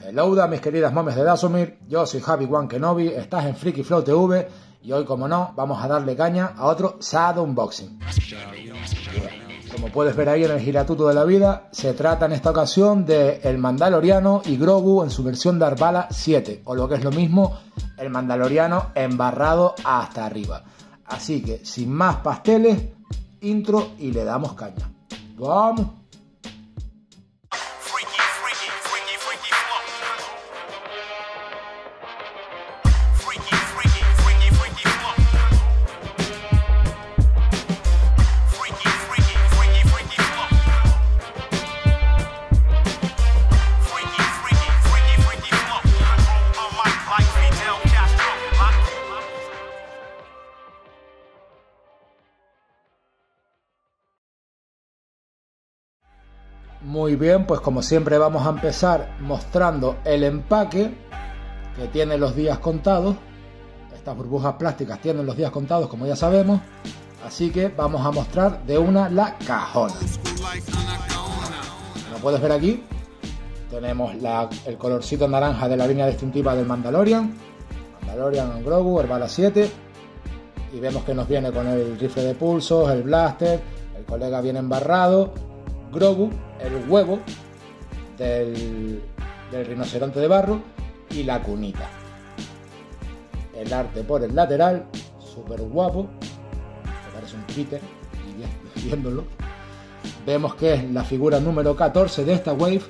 Hello, mis queridas momes de Dasomir, yo soy Javi One Kenobi, estás en Freaky Flow TV y hoy, como no, vamos a darle caña a otro Shadow Unboxing. Como puedes ver ahí en el giratuto de la vida, se trata en esta ocasión de El Mandaloriano y Grogu en su versión de Arbala 7, o lo que es lo mismo, el Mandaloriano embarrado hasta arriba. Así que, sin más pasteles, intro y le damos caña. ¡Vamos! Muy bien, pues como siempre vamos a empezar mostrando el empaque que tiene los días contados. Estas burbujas plásticas tienen los días contados, como ya sabemos. Así que vamos a mostrar de una la cajona. Como puedes ver aquí, tenemos el colorcito naranja de la línea distintiva del Mandalorian. Mandalorian Grogu, Herbala 7. Y vemos que nos viene con el rifle de pulsos, el blaster, el colega viene embarrado Grogu, el huevo del, rinoceronte de barro y la cunita. El arte por el lateral, súper guapo, me parece un y viéndolo. Vemos que es la figura número 14 de esta wave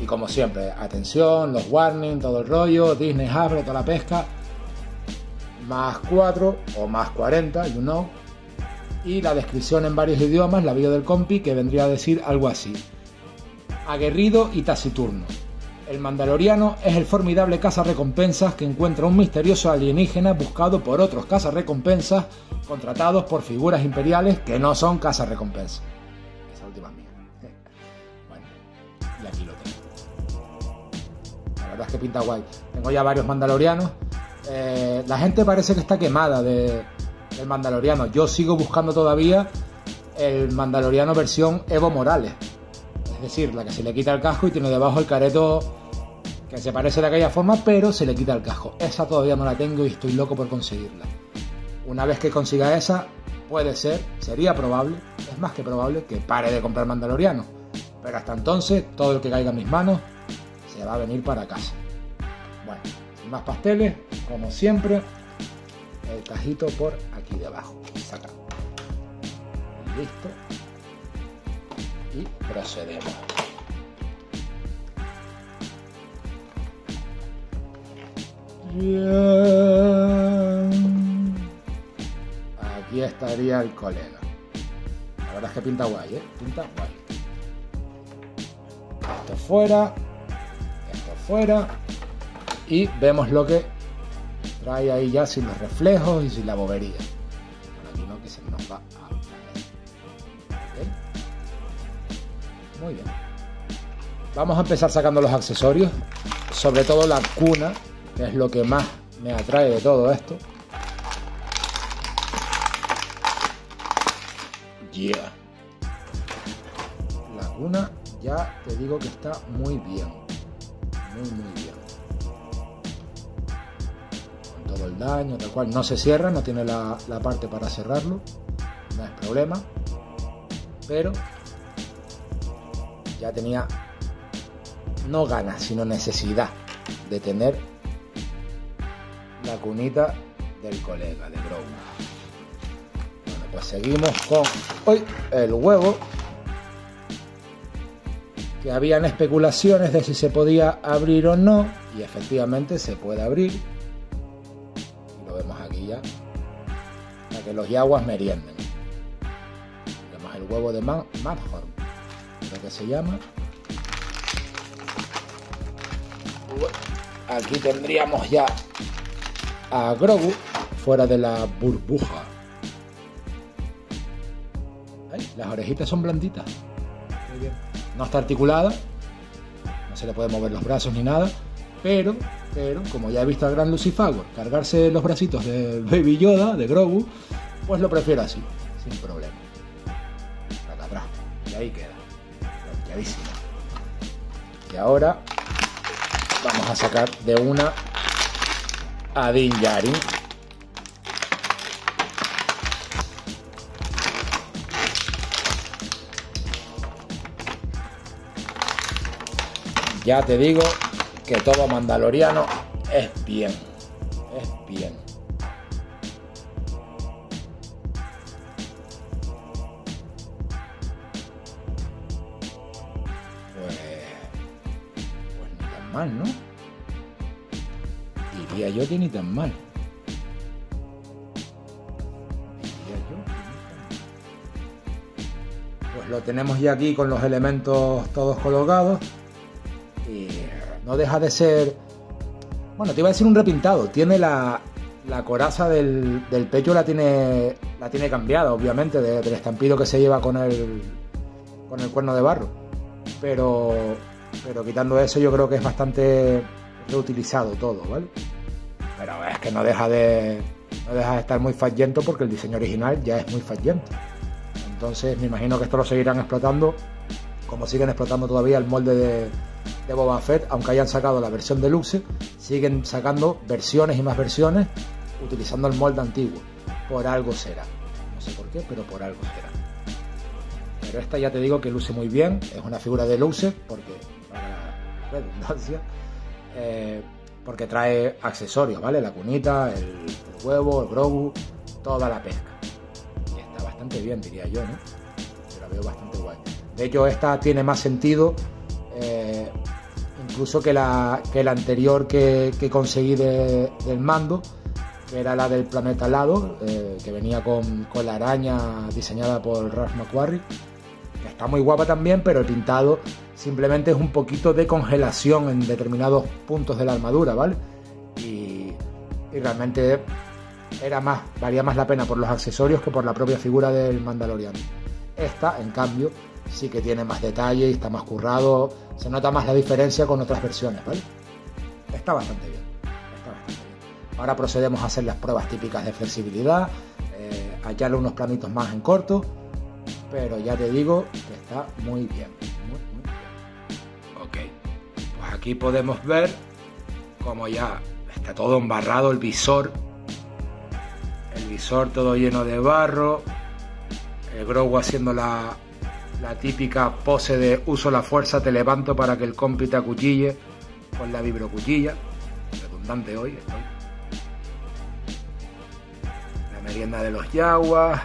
y como siempre, atención, los warnings, todo el rollo, Disney Hasbro, toda la pesca, más 4 o más 40, you know, y la descripción en varios idiomas, la vida del compi, que vendría a decir algo así. Aguerrido y taciturno. El Mandaloriano es el formidable recompensas que encuentra un misterioso alienígena buscado por otros recompensas contratados por figuras imperiales que no son recompensas. Esa última mía. Bueno, y aquí lo tengo. La verdad es que pinta guay. Tengo ya varios Mandalorianos. Eh, la gente parece que está quemada de, el Mandaloriano. Yo sigo buscando todavía el Mandaloriano versión Evo Morales. Es decir, la que se le quita el casco y tiene debajo el careto que se parece de aquella forma, pero se le quita el casco. Esa todavía no la tengo y estoy loco por conseguirla. Una vez que consiga esa, puede ser, sería probable, es más que probable que pare de comprar Mandaloriano. Pero hasta entonces, todo el que caiga en mis manos se va a venir para casa. Bueno, sin más pasteles, como siempre, el cajito por aquí de abajo. Saca. Listo. Y procedemos. Aquí estaría el colega. La verdad es que pinta guay, ¿eh? Pinta guay. Esto fuera. Esto fuera. Y vemos lo que trae ahí ya sin los reflejos y sin la bobería. aquí no, que se nos va a Muy bien. Vamos a empezar sacando los accesorios, sobre todo la cuna, que es lo que más me atrae de todo esto. Yeah. La cuna ya te digo que está muy bien. Muy, muy bien todo el daño, tal cual. No se cierra, no tiene la, parte para cerrarlo, no es problema. Pero ya tenía no ganas, sino necesidad de tener la cunita del colega de Grogu. Bueno, pues seguimos con hoy el huevo. Que habían especulaciones de si se podía abrir o no, y efectivamente se puede abrir que los yaguas merienden. Tenemos el huevo de Madhorn, lo que se llama. Aquí tendríamos ya a Grogu fuera de la burbuja. las orejitas son blanditas. No está articulada, no se le puede mover los brazos ni nada, pero pero como ya he visto al gran Lucifagor cargarse los bracitos de Baby Yoda, de Grogu, pues lo prefiero así, sin problema. Atrás. Y ahí queda. Y ahora vamos a sacar de una a Din Djarin. Ya te digo que todo mandaloriano es bien. Es bien. Pues, pues tan mal, ¿no? Diría yo que ni tan mal. Pues lo tenemos ya aquí con los elementos todos colocados. No deja de ser. Bueno, te iba a decir un repintado. Tiene la, la coraza del, del pecho, la tiene, la tiene cambiada, obviamente, de- del estampido que se lleva con el, con el cuerno de barro. Pero, pero quitando eso, yo creo que es bastante reutilizado todo, ¿vale? Pero es que no deja de, no deja de estar muy fallento porque el diseño original ya es muy fallento. Entonces, me imagino que esto lo seguirán explotando como siguen explotando todavía el molde de, de Boba Fett, aunque hayan sacado la versión deluxe, siguen sacando versiones y más versiones utilizando el molde antiguo. Por algo será. No sé por qué, pero por algo será. Pero esta ya te digo que luce muy bien, es una figura deluxe, porque, para redundancia, eh, porque trae accesorios, ¿vale? La cunita, el, huevo, el grogu, toda la pesca. Y está bastante bien, diría yo, ¿no? La veo bastante guay. De hecho, esta tiene más sentido eh, incluso que la, anterior que, conseguí de- del mando, que era la del planeta lado, eh, que venía con, la araña diseñada por Ralph McQuarrie, está muy guapa también, pero el pintado simplemente es un poquito de congelación en determinados puntos de la armadura, ¿vale? Y, y realmente era más, valía más la pena por los accesorios que por la propia figura del Mandaloriano. Esta, en cambio, sí que tiene más detalle y está más currado. Se nota más la diferencia con otras versiones, ¿vale? Está bastante bien. Ahora procedemos a hacer las pruebas típicas de flexibilidad, eh, hallarle unos planitos más en corto, pero ya te digo que está muy bien. Muy, muy bien. Ok, pues aquí podemos ver como ya está todo embarrado el visor. El visor todo lleno de barro, el Grogu haciendo la, la típica pose de uso la fuerza, te levanto para que el compi te acuchille con la vibrocuchilla. Redundante hoy estoy. La merienda de los yaguas.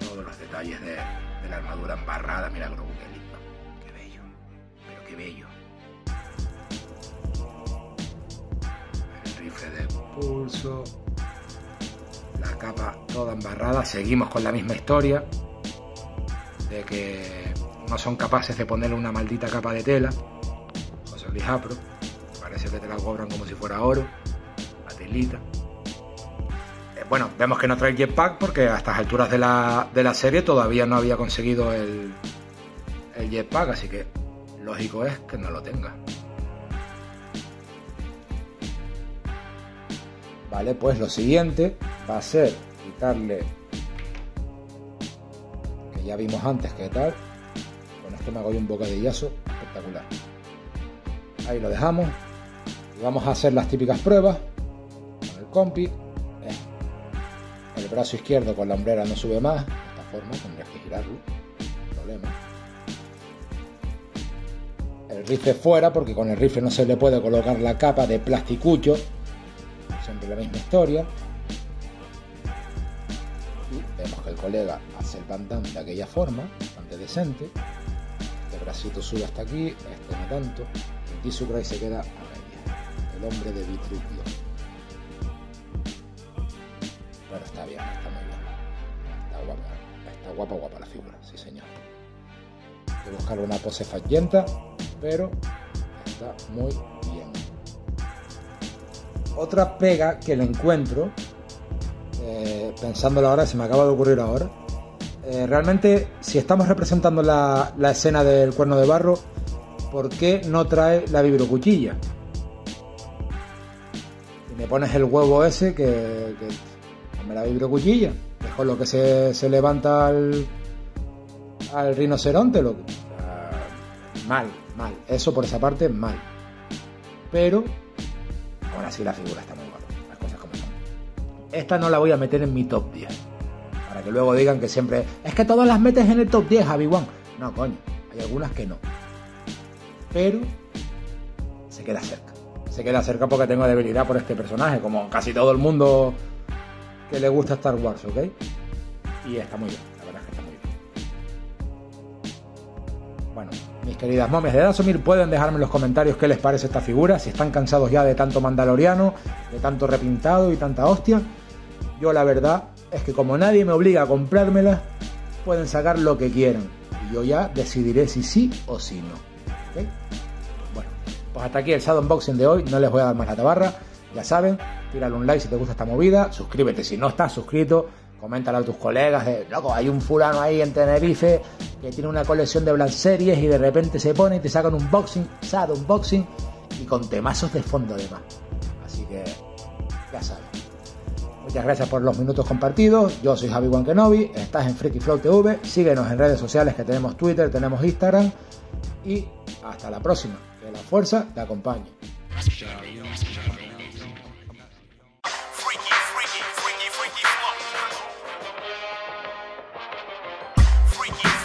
Todos los detalles de, la armadura embarrada. Mira Grogu, qué lindo. Qué bello. Pero qué bello. El rifle de pulso la capa toda embarrada. Seguimos con la misma historia de que no son capaces de ponerle una maldita capa de tela. José Luis Apro, parece que te la cobran como si fuera oro, la telita. Eh, bueno, vemos que no trae jetpack porque a estas alturas de la, de la serie todavía no había conseguido el, el jetpack, así que lógico es que no lo tenga. Vale, pues lo siguiente va a ser quitarle ya vimos antes que tal. Con esto me hago un bocadillazo espectacular. Ahí lo dejamos. Y vamos a hacer las típicas pruebas con el compi. Eh, El brazo izquierdo con la hombrera no sube más. De esta forma tendrías que girarlo. No problema. El rifle fuera porque con el rifle no se le puede colocar la capa de plasticucho siempre la misma historia. Colega hace el bandán de aquella forma, bastante decente. Este bracito sube hasta aquí, este no tanto. El Disukrai se queda a. El hombre de Vitruvio. Bueno, está bien, está muy guapa, está guapa, guapa la figura, sí señor. Hay que buscar una pose fallenta, pero está muy bien otra pega que le encuentro, eh, pensándolo ahora, se me acaba de ocurrir ahora. eh, realmente, si estamos representando la, escena del cuerno de barro, ¿por qué no trae la vibrocuchilla? Y me pones el huevo ese que. ponme la vibrocuchilla. Es lo que se, levanta al, rinoceronte, loco. Mal, mal. Eso por esa parte, mal. Pero, aún así la figura está muy Esta no la voy a meter en mi top 10. Para que luego digan que siempre. Es que todas las metes en el top 10, Javi One. No, coño. Hay algunas que no. Pero se queda cerca. Se queda cerca porque tengo debilidad por este personaje, como casi todo el mundo que le gusta Star Wars, ¿ok? Y está muy bien, mis queridas momias de Dasomir, pueden dejarme en los comentarios qué les parece esta figura, si están cansados ya de tanto mandaloriano, de tanto repintado y tanta hostia. Yo la verdad es que como nadie me obliga a comprármela, pueden sacar lo que quieran. Y yo ya decidiré si sí o si no. Bueno, pues hasta aquí el Shadow Unboxing de hoy. No les voy a dar más la tabarra. Ya saben, tírale un like si te gusta esta movida. Suscríbete si no estás suscrito. Coméntale a tus colegas de, loco, hay un fulano ahí en Tenerife que tiene una colección de Black Series y de repente se pone y te sacan un unboxing, Shadow Unboxing y con temazos de fondo además. Así que, ya saben. Muchas gracias por los minutos compartidos. Yo soy Javi Wankenobi. Estás en Freaky Flow TV. Síguenos en redes sociales que tenemos Twitter, tenemos Instagram. Y hasta la próxima. Que la fuerza te acompañe. freaky.